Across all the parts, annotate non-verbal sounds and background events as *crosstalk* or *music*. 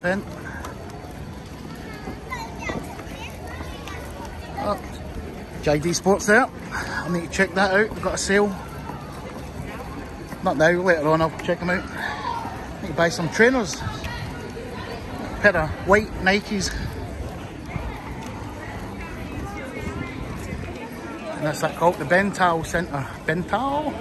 event. Oh, JD Sports there. I need to check that out. We've got a sale. Not now, later on I'll check them out. Need to buy some trainers. Pair of white Nikes. And that's that called the Bentall Centre. Bentall?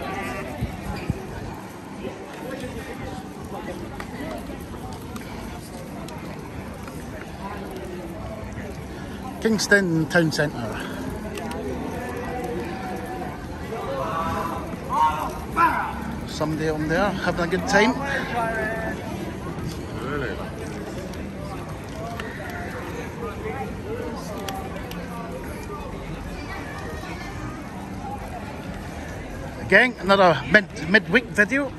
Kingston Town Centre. Somebody on there having a good time. Gang, another mid midweek video.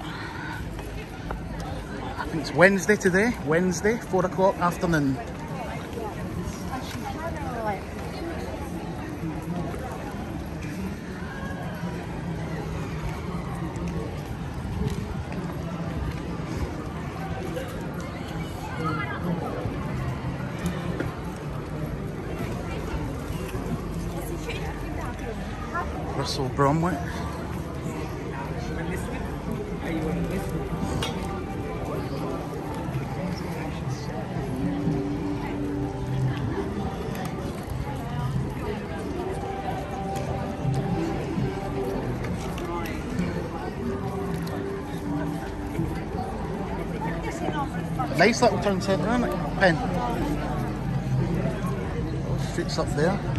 I think it's Wednesday today. Wednesday, four o'clock afternoon. Russell Bromwich. Nice little town centre, isn't it? Pen. Streets up there.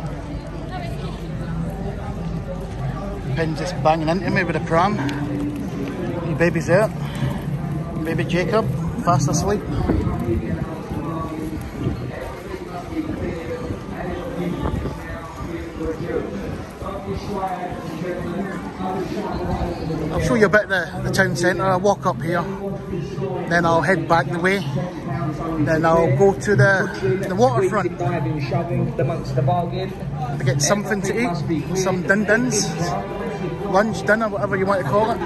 Pen just banging into me with a pram. Your baby's there. Baby Jacob, fast asleep. I'll show you a bit of the, the town centre. I'll walk up here, then I'll head back the way, then I'll go to the, the waterfront to get something to eat, some din dins, lunch, dinner, whatever you want to call it.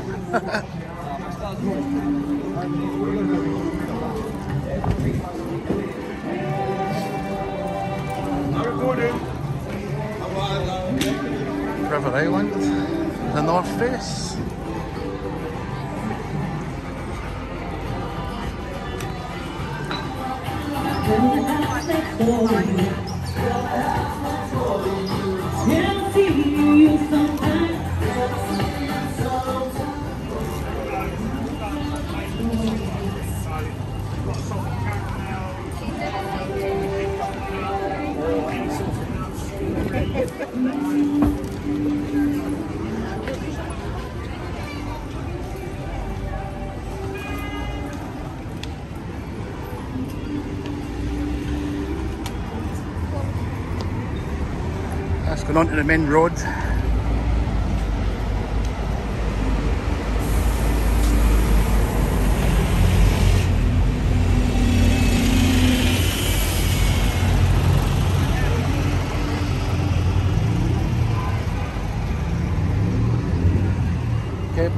River Island, the North Face. That's going on to the main road.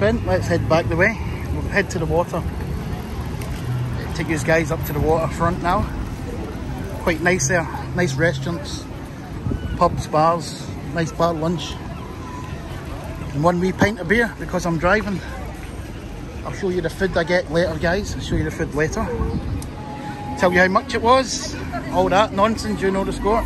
Ben, let's head back the way. We'll head to the water. Take you guys up to the waterfront now. Quite nice there, nice restaurants pubs, bars, nice bar lunch, and one wee pint of beer because I'm driving. I'll show you the food I get later, guys. I'll show you the food later. Tell you how much it was, all that nonsense, you know the score.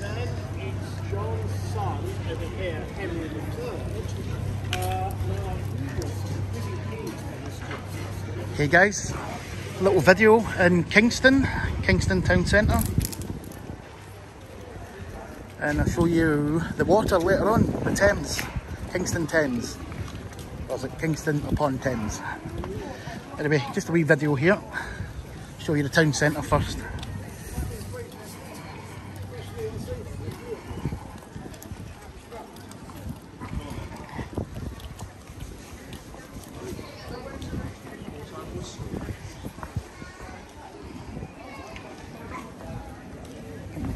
then it's John's son over here, Henry III. Uh, now, busy king on this Okay guys, little video in Kingston, Kingston Town Centre. And I'll show you the water later on, the Thames, Kingston Thames. Or is it Kingston upon Thames? Anyway, just a wee video here. Show you the town centre first.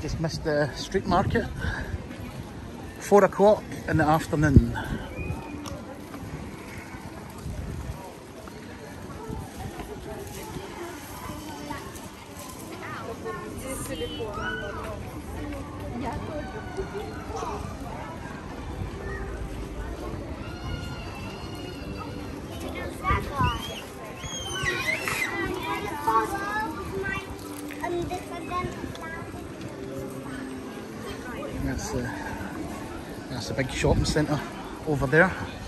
Just missed the street market. Four o'clock in the afternoon. That's the that's the big shopping centre over there.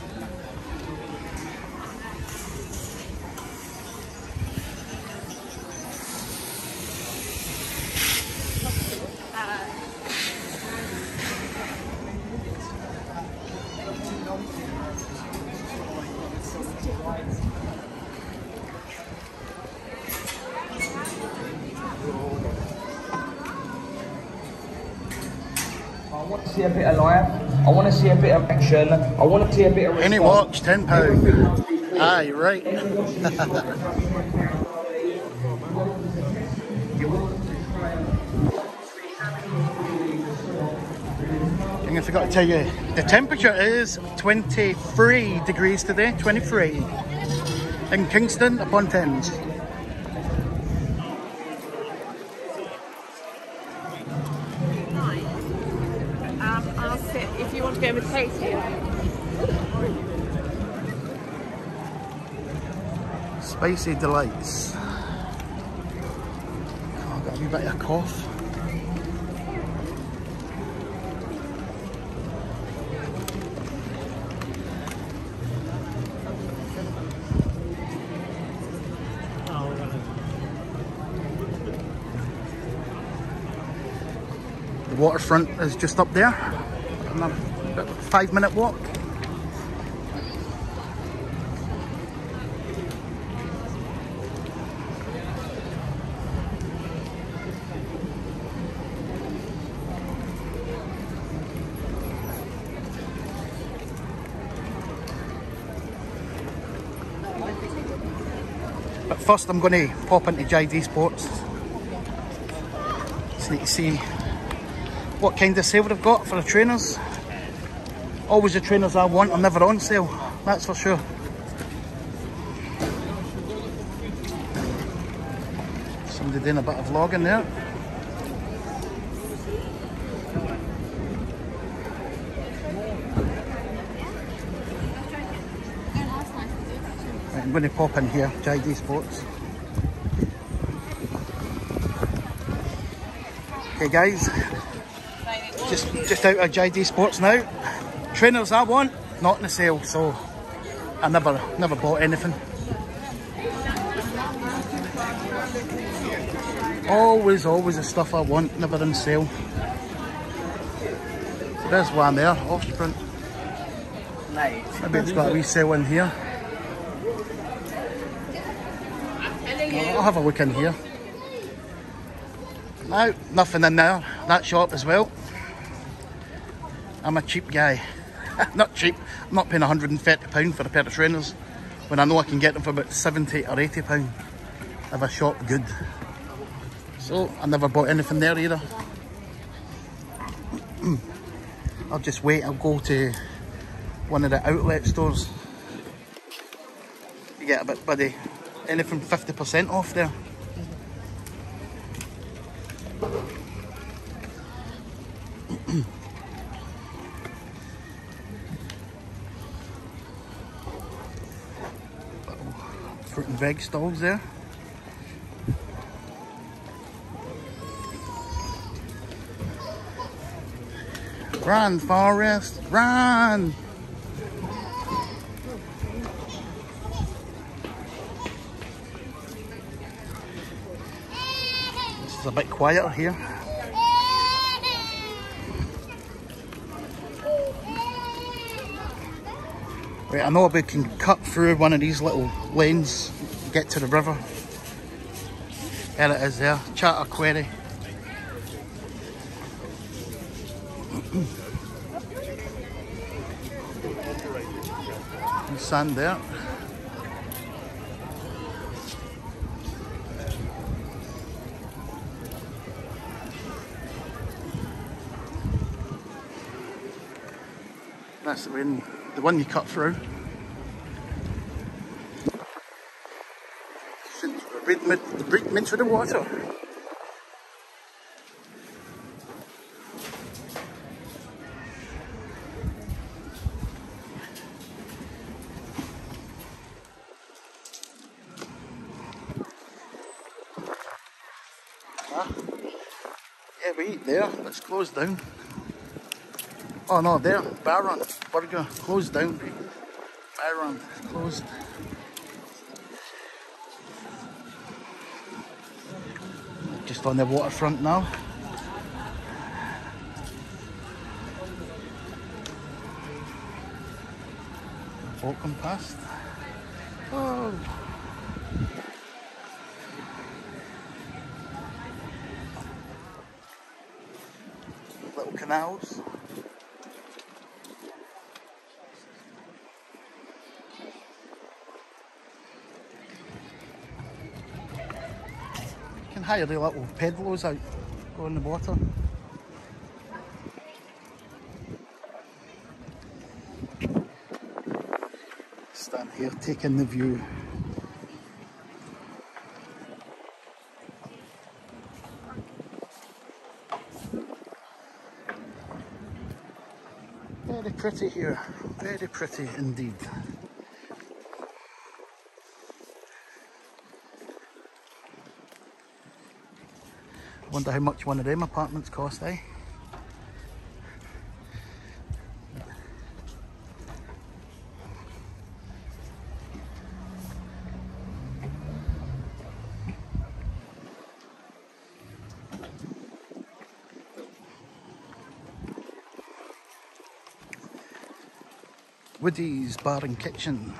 Action. I want to see a bit of Any watch, ten pound. Aye, ah, you're right. *laughs* I forgot to tell you, the temperature is 23 degrees today, 23 in Kingston upon Thames. Spicy delights. Oh, got a wee bit of a cough. The waterfront is just up there. Five minute walk. First I'm going to pop into JD Sports. Just need to see what kind of sale they've got for the trainers. Always the trainers I want are never on sale, that's for sure. Somebody doing a bit of vlogging there. I'm going to pop in here, JD Sports. Okay guys, just just out of JD Sports now. Trainers I want, not in the sale, so I never never bought anything. Always, always the stuff I want, never in sale. There's one there, off Offspring. Maybe it's got a wee sale in here. I'll have a look in here. No, nothing in there. That shop as well. I'm a cheap guy. *laughs* not cheap. I'm not paying £130 for a pair of trainers when I know I can get them for about 70 or 80 pound if I shop good. So I never bought anything there either. *clears throat* I'll just wait, I'll go to one of the outlet stores. You get a bit buddy, anything 50% off there. *coughs* fruit and veg stalls there. Run, Forest, run! Is a bit quieter here. Right, I know we can cut through one of these little lanes, get to the river. There it is there, Charter Quarry. *clears throat* Sand there. That's the one, the one you cut through. Read mid, the break mid through the water. Ah. Yeah, we eat there, it's closed down. Oh no, there, Byron Burger, closed down. Byron, closed. Just on the waterfront now. Come past. Oh. Little canals. Can little pedals out, go in the water. Stand here taking the view. Very pretty here, very pretty indeed. Wonder how much one of them apartments cost, eh? Woody's Bar and Kitchen.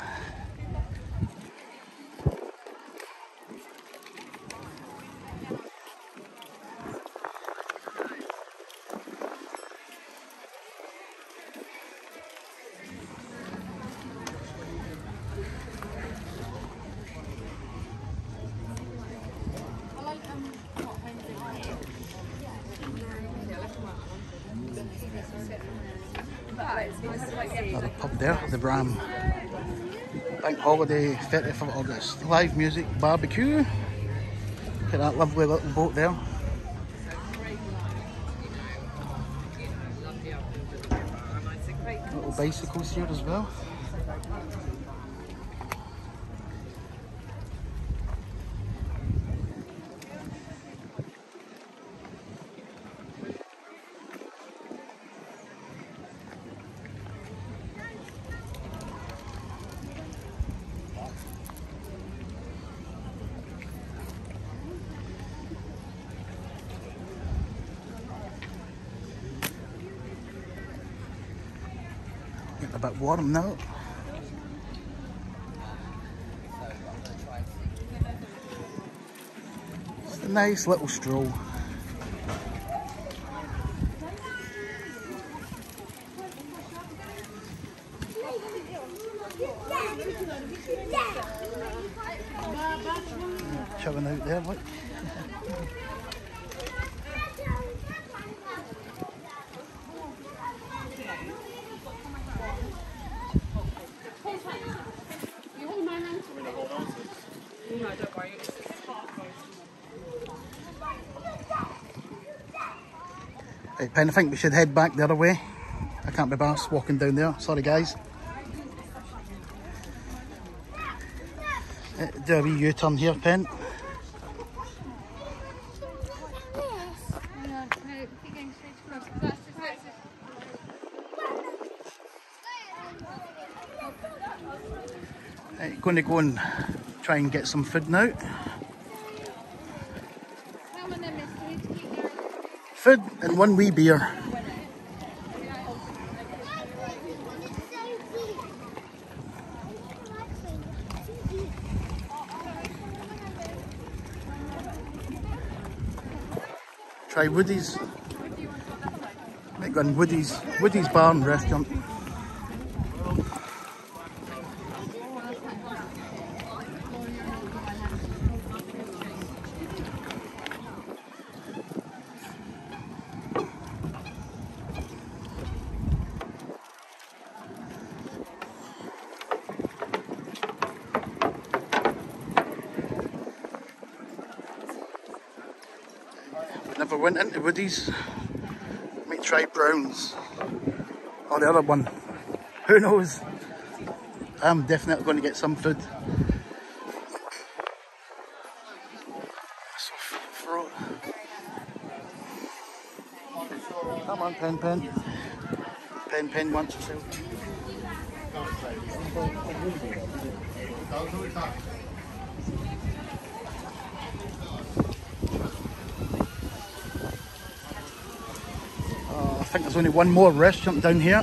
Another pub there, the Bram. Bank holiday, 30th of August. Live music, barbecue. Look at that lovely little boat there. Little bicycles here as well. Getting a bit warm now. A nice little stroll. Chilling out there, look. Pen, I think we should head back the other way. I can't be boss walking down there. Sorry, guys. Uh, Do a wee U-turn here, Pen. Right, going to go and try and get some food now. Food and one wee beer. Try Woody's. Might go in Woody's Woody's Bar and Restaurant. Went into Woody's. Might try Browns. Or the other one. Who knows? I'm definitely going to get some food. Come on, Pen Pen. Pen Pen wants to think there's only one more restaurant down here.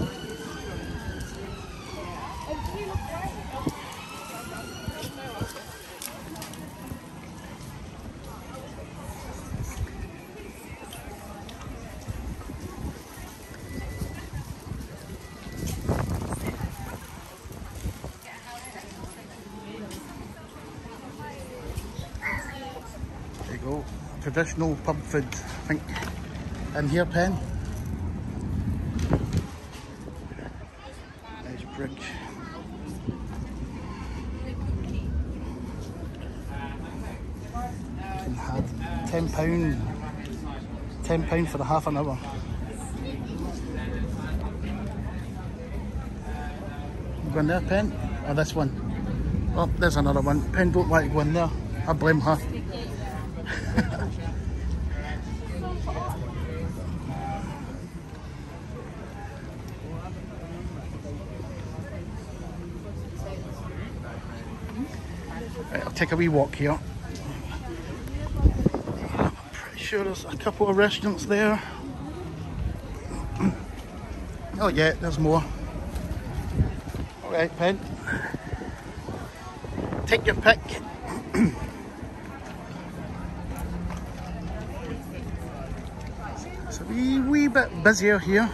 Traditional pub food, I think. In here, Pen. Ten pound, ten pound for the half an hour. You in there, Pen. Or this one. Oh, there's another one. Pen don't like to go in there. I blame her. Take a wee walk here. I'm pretty sure there's a couple of restaurants there. Oh yeah, there's more. Alright, Pen. Take your pick. it's a wee, wee bit busier here.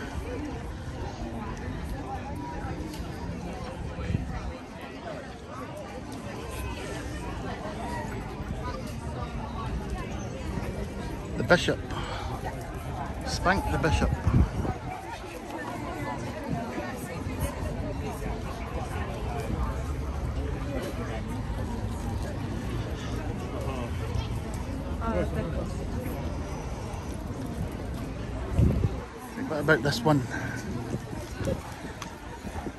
Bishop. Spank the Bishop. What about this one?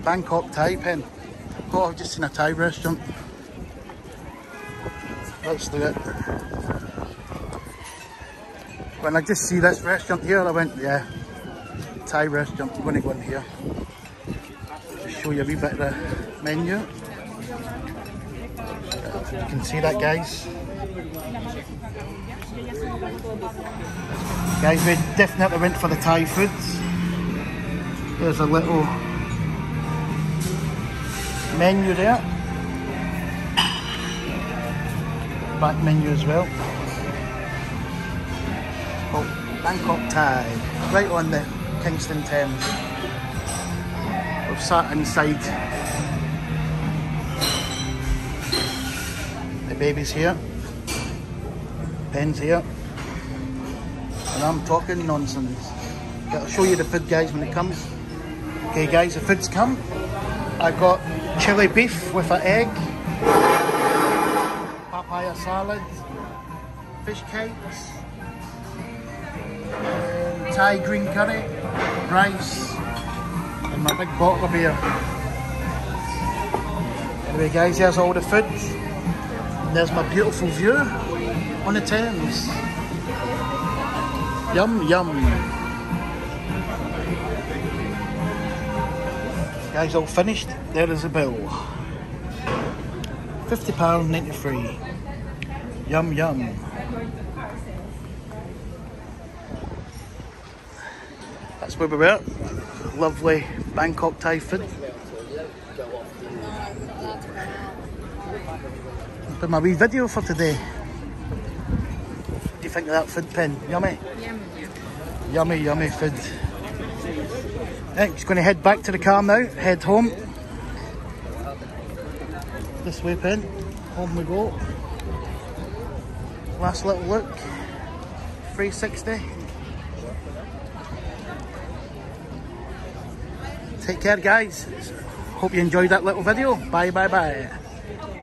Bangkok Thai pen. Oh, I've just seen a Thai restaurant. Let's do it. When I just see this restaurant here, I went, yeah, Thai restaurant, I'm going to go in here. Just show you a wee bit of the menu. You can see that, guys. Guys, we definitely went for the Thai foods. There's a little menu there. Back menu as well. Bangkok Thai, right on the Kingston Thames. We've sat inside. The baby's here. Pen's here. And I'm talking nonsense. I'll show you the food guys when it comes. Okay guys, the food's come. I got chili beef with an egg, papaya salad, fish cakes, Thai green curry, rice, and my big bottle of beer. Anyway guys, there's all the food. And there's my beautiful view on the Thames. Yum, yum. Guys, all finished. There is a bill. £50.93. Yum, yum. That's where we were. Lovely Bangkok Thai food. My wee video for today. What do you think of that food pen? Yummy? Yummy, yummy yummy food. Right, just going to head back to the car now, head home. This way, Pen. Home we go. Last little look. 360. Take care, guys. Hope you enjoyed that little video. Bye, bye, bye.